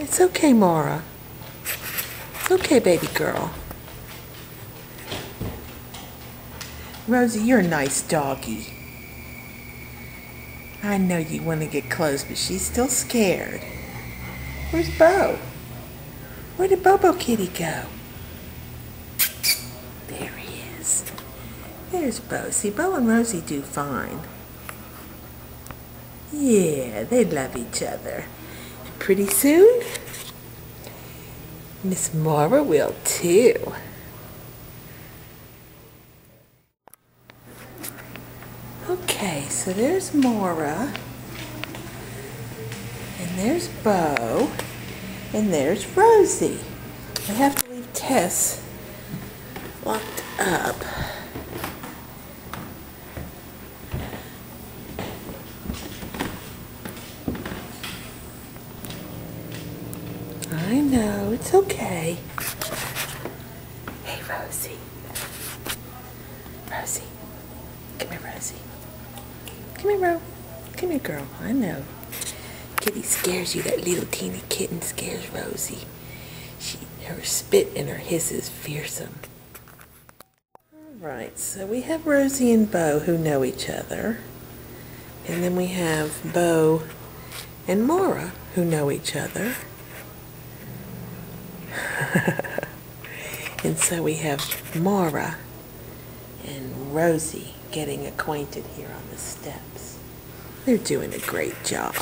It's okay, Maura. It's okay, baby girl. Rosie, you're a nice doggy. I know you want to get close, but she's still scared. Where's Beau? Where did Bobo Kitty go? There he is. There's Beau. See, Beau and Rosie do fine. Yeah, they love each other. Pretty soon, Miss Maura will too. Okay, so there's Maura. And there's Beau. And there's Rosie. I have to leave Tess locked up. I know, it's okay. Hey, Rosie. Rosie. Come here, Rosie. Come here, Ro. Come here, girl. I know. Kitty scares you. That little teeny kitten scares Rosie. She, her spit and her hiss is fearsome. All right, so we have Rosie and Beau who know each other. And then we have Beau and Maura who know each other. And so we have Maura and Rosie getting acquainted here on the steps. They're doing a great job.